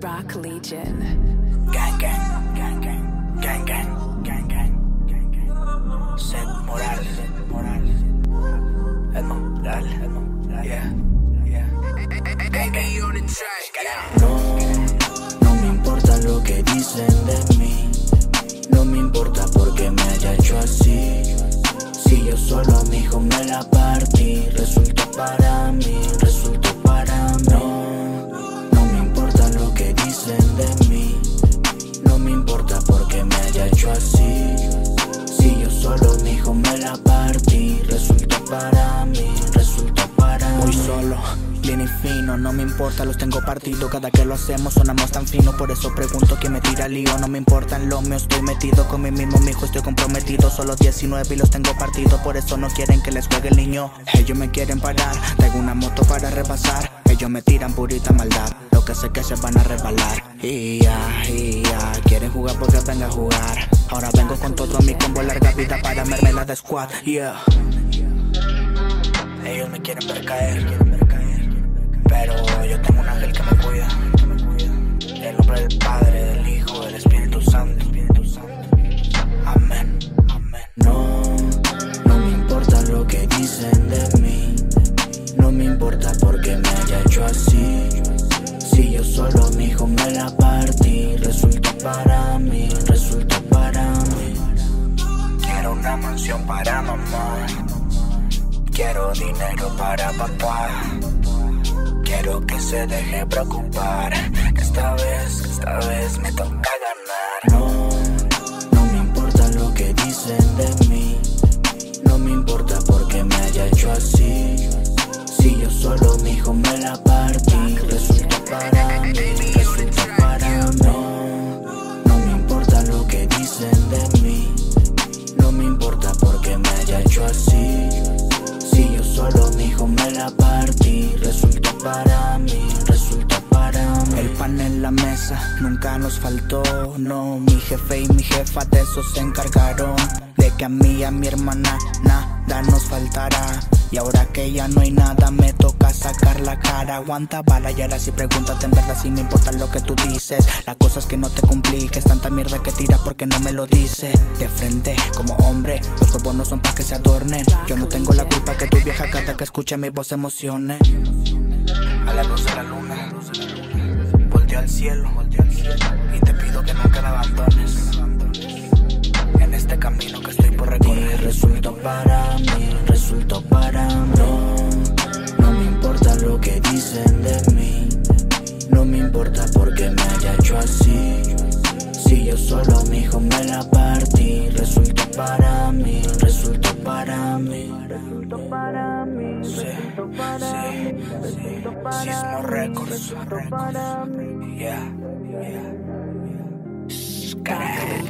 Rock Legion. Gang gang, gang gang, gang gang, gang gang, gang gang. Seth Morales, Morales. Edmond, dale, Edmond, dale. Yeah, yeah. Gang gang on the track. Get out. Dicen de mí. No me importa porque me haya hecho así. Si yo solo mi hijo me la partí, resultó para mí, resultó para mí. No, no me importa lo que dicen de mí. No me importa porque me haya hecho así. Si yo solo mi hijo me la partí, resultó para mí, resultó para mí. Muy solo. Y fino, no me importa, los tengo partido Cada que lo hacemos sonamos tan fino Por eso pregunto quién me tira lío No me importan lo mío, estoy metido Con mi mismo hijo estoy comprometido Solo 19 y los tengo partido Por eso no quieren que les juegue el niño. Ellos me quieren parar Traigo una moto para repasar Ellos me tiran purita maldad Lo que sé que se van a resbalar. Y ya, y ya Quieren jugar porque venga a jugar Ahora vengo con todo mi combo Larga vida para mermelada de squad Yeah. Ellos me quieren ver caer. Pero yo tengo un ángel que me cuida. El nombre del Padre, del Hijo, del Espíritu Santo. Amén, amén. No, no me importa lo que dicen de mí. No me importa porque me haya hecho así. Si yo solo mi hijo me la partí, resultó para mí, resultó para mí. Quiero una mansión para mamá. Quiero dinero para papá. Quiero que se deje preocupar. Esta vez, esta vez me toca para mí. El pan en la mesa nunca nos faltó, no. Mi jefe y mi jefa de eso se encargaron. De que a mí y a mi hermana nada nos faltará. Y ahora que ya no hay nada, me toca sacar la cara. Aguanta bala y ahora si pregúntate en verdad si me importa lo que tú dices. La cosa es que no te compliques, tanta mierda que tiras porque no me lo dice. De frente, como hombre, los huevos no son para que se adornen. Yo no tengo la culpa que tu vieja cada que escuche mi voz emocione. La luz de la luna, volteo al cielo, y te pido que nunca me abandones. En este camino que estoy por recorrer, resultó para mí, resultó para mí. No, no me importa lo que dicen de mí. No me importa porque me haya hecho así. Si yo solo mi hijo me la partí, resultó para mí, resultó para mí. Sí, sí, sí. Sismo Records. Yeah, yeah. Sky.